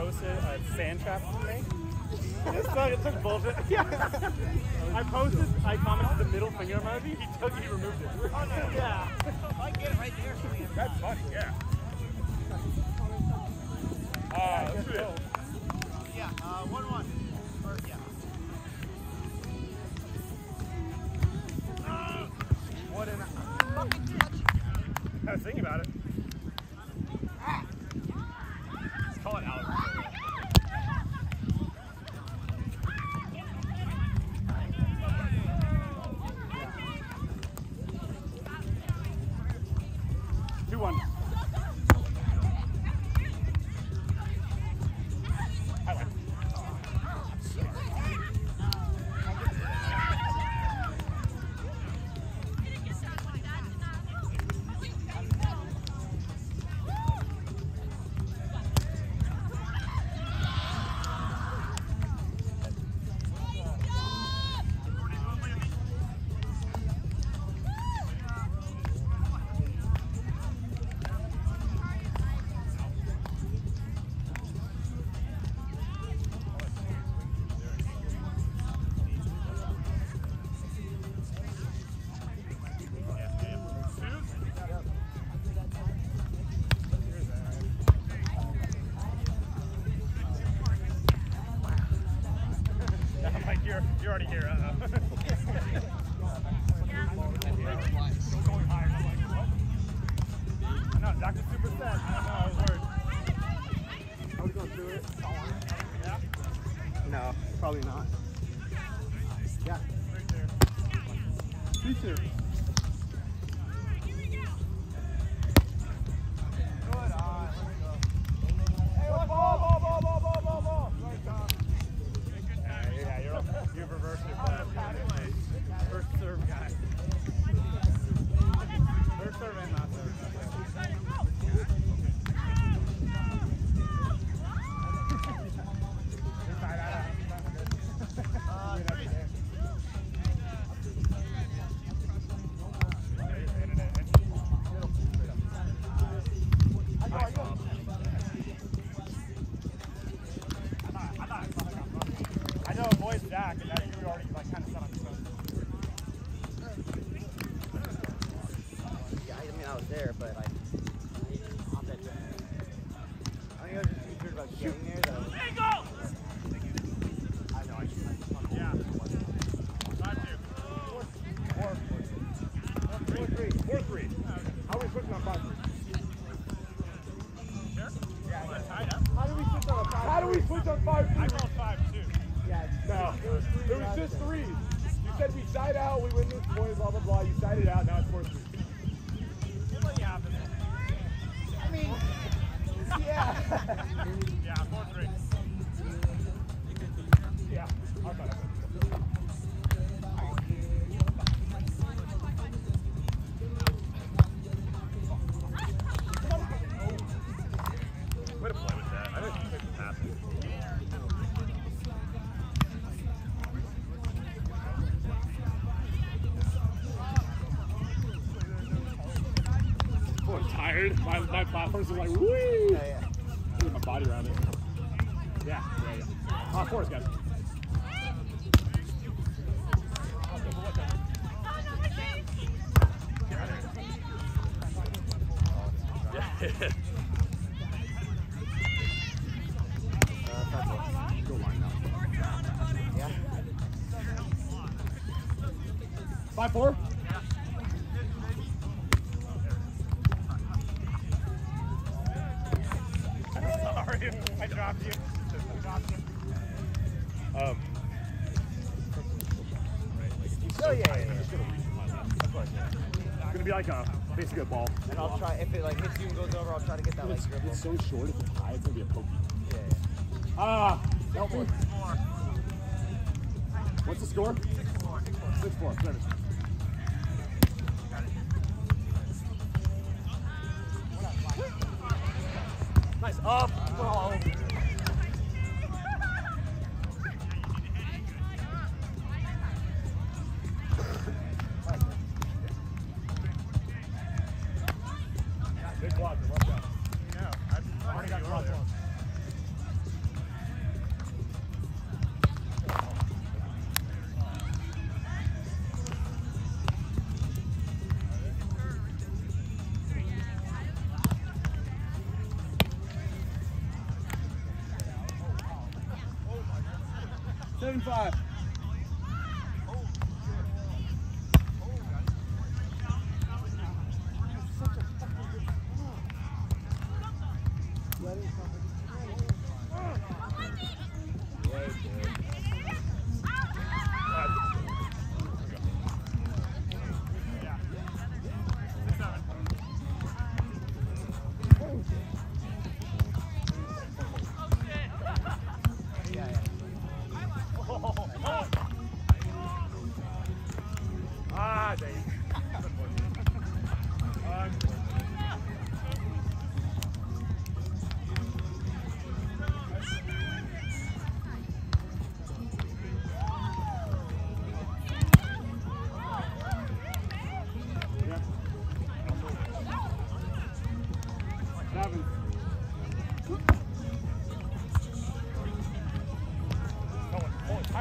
posted a sand trap thing. This like, it took bullshit. Yeah. I posted, I commented the middle finger emoji. He took, he removed it. Oh no. Yeah. I get it right there. That's funny. Yeah. Ah, uh, that's good. Yeah. Uh, one one. Or, yeah. Uh, what an. I was thinking about it. everyone. back, and I already like kind of set on. Yeah, I mean I was there, but like. weird. My, my platforms like, woo! Yeah, yeah. Get my body around it. Yeah, yeah, yeah. Hot fours, guys. Five four. be like a basically a ball. And I'll try if it like hits you and goes over, I'll try to get that like grip. It's so short. If it's high, it's gonna be a pokey. Yeah. Ah, help me. What's the score? Six four. Six four. Finish. Nice up. Oh. Seven five.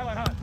Oh, highlight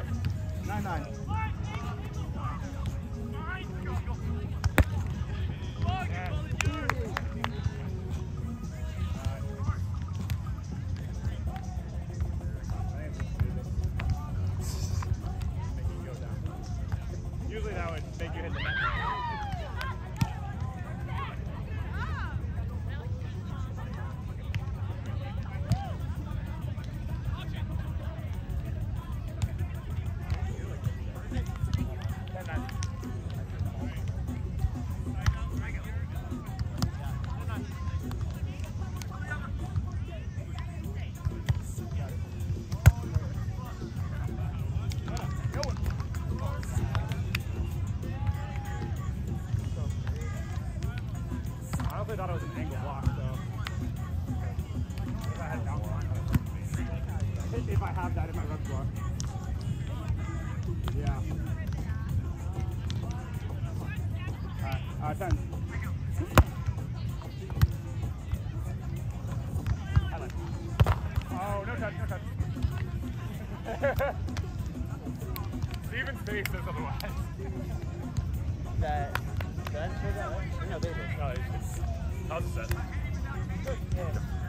Yep. Nine nine. Oh, touch, no touch. Stephen's face That, that, no, baseball. No, it's, it's, how's it set? One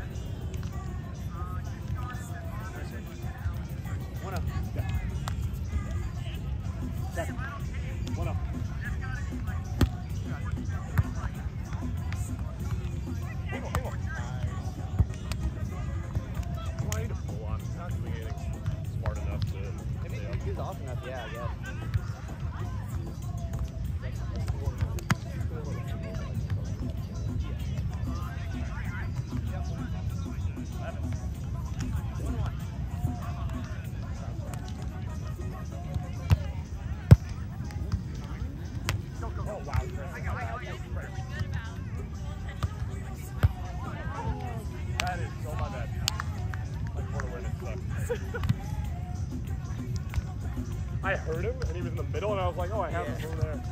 like, oh, I have him over there.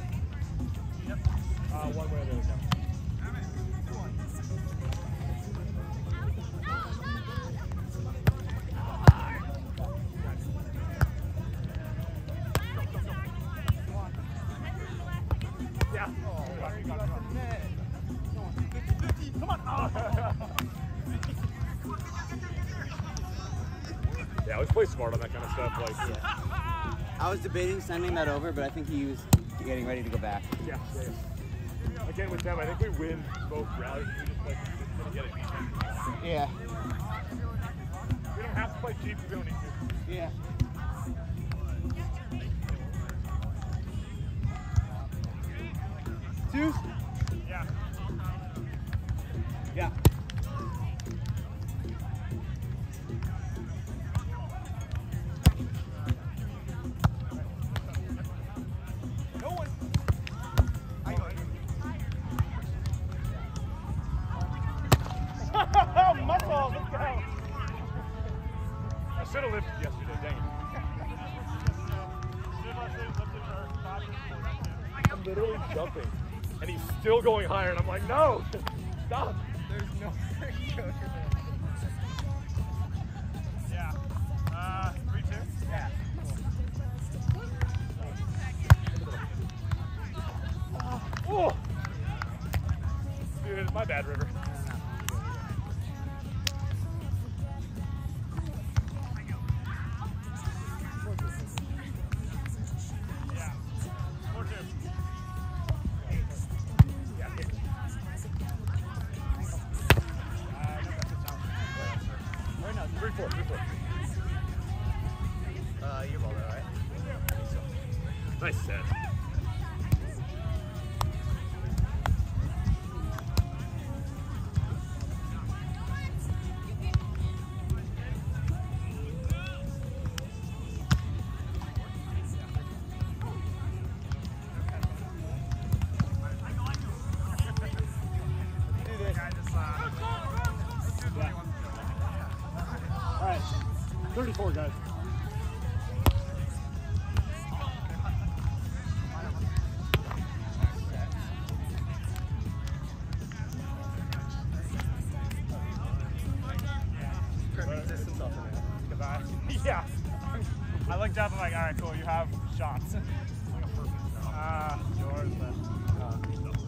Yep. Uh, one way or the other. Yeah. Yeah, let's play smart on that kind of stuff. Like, yeah, I was debating sending that over, but I think he was getting ready to go back. yeah, yeah. Again, with them, I think we win both rallies. We just like didn't get it. Yeah. We don't have to play cheap. if We don't need to. Yeah. Two. Yeah. Yeah. Still going higher, and I'm like, no, stop. There's no Yeah. Uh, three, two? Yeah. Oh! Dude, my bad, River. I looked up, I'm like, all right, cool, you have shots. Ah, yours, but. Five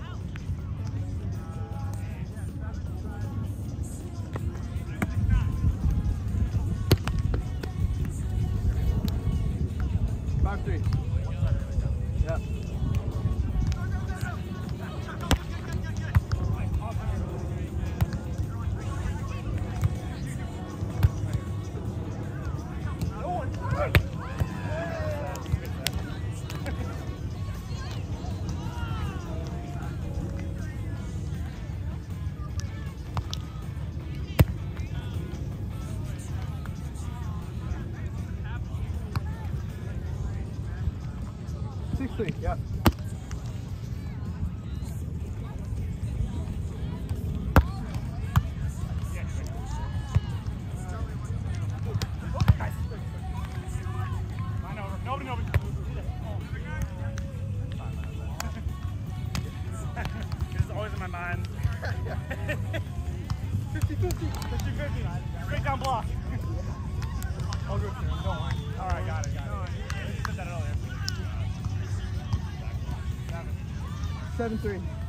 7-3.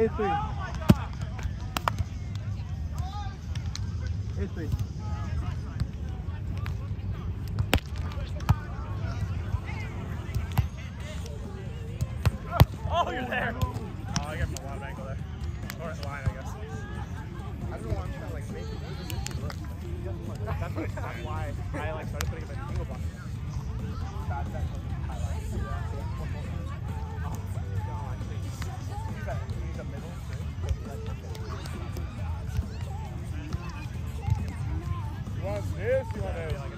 এই তুই 200.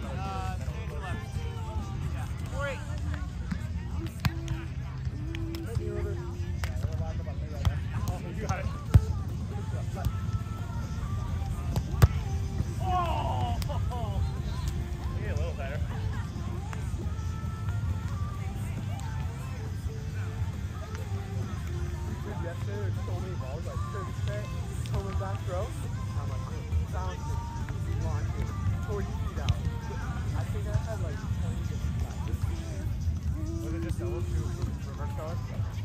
thoughts?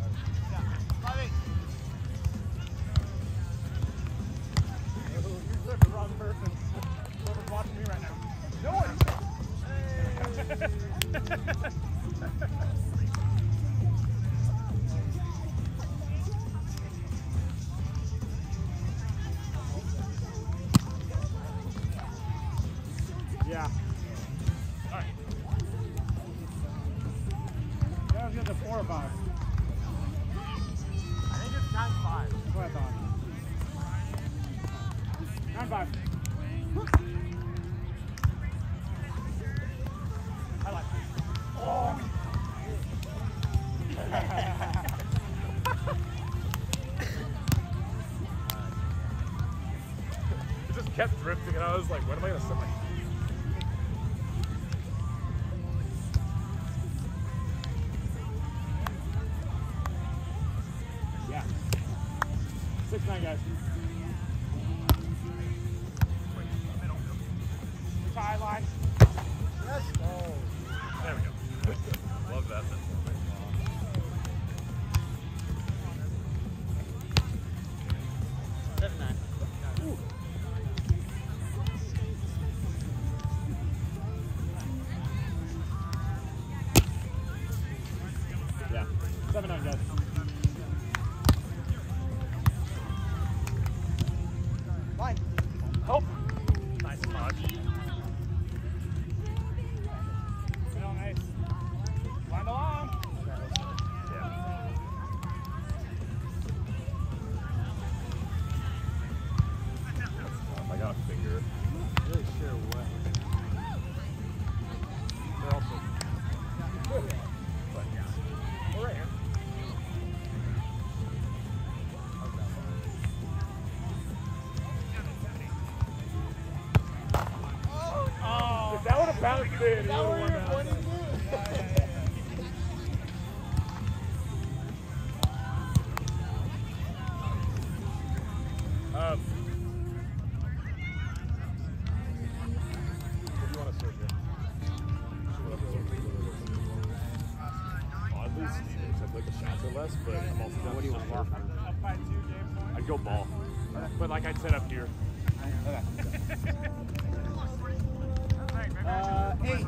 Nine five. That's what I thought. Nine five. us, but I'm also done. What do you want? I'd go ball, but like I'd set up here. Okay. uh, eight.